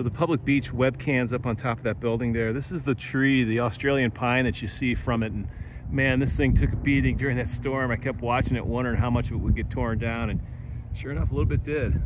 So the public beach webcams up on top of that building there. This is the tree, the Australian pine that you see from it. And man, this thing took a beating during that storm. I kept watching it, wondering how much of it would get torn down. And sure enough, a little bit did.